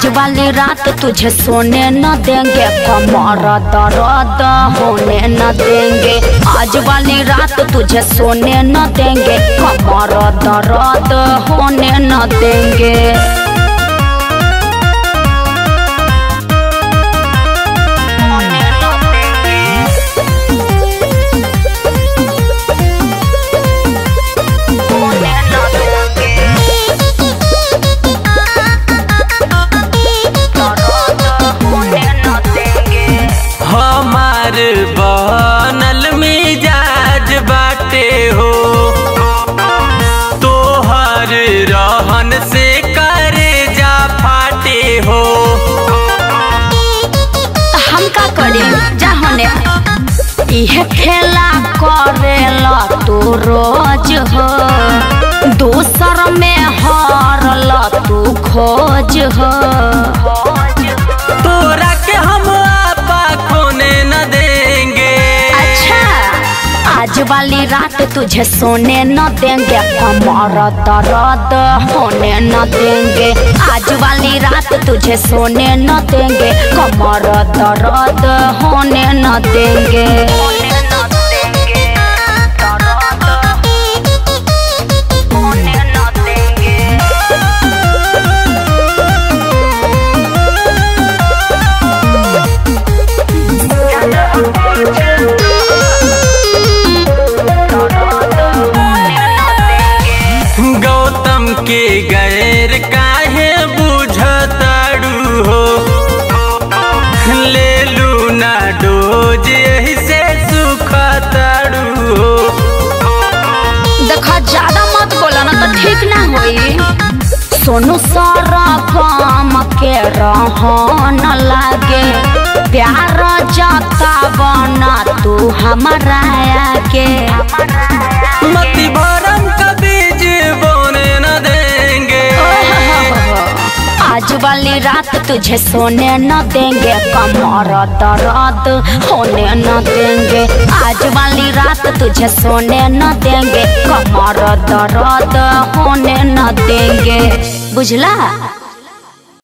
आज वाली रात तुझे सोने न देंगे, कमर दर्द होने न देंगे। आज वाली रात तुझे सोने न देंगे, कमर दर्द होने न देंगे। हमार बनल मिजाज बाटे हो। तोहर रहन से करे जा फाटे हो। हम का करी? जाहने इहे खेला करेला तू रोज हो। दूसर में हारल तू खोज हो। आज वाली रात तुझे सोने न देंगे, हमारा दर्द होने न देंगे। आज वाली रात तुझे सोने न देंगे, हमारा दर्द होने न देंगे। ठीक ना होई। सोनू सारा काम के रहन लागे। प्यार जाता बना तू हमारा के मति वाली रात तुझे सोने न देंगे, कमर दर्द होने न देंगे। आज वाली रात तुझे सोने न देंगे, कमर दर्द होने न देंगे। बुझला?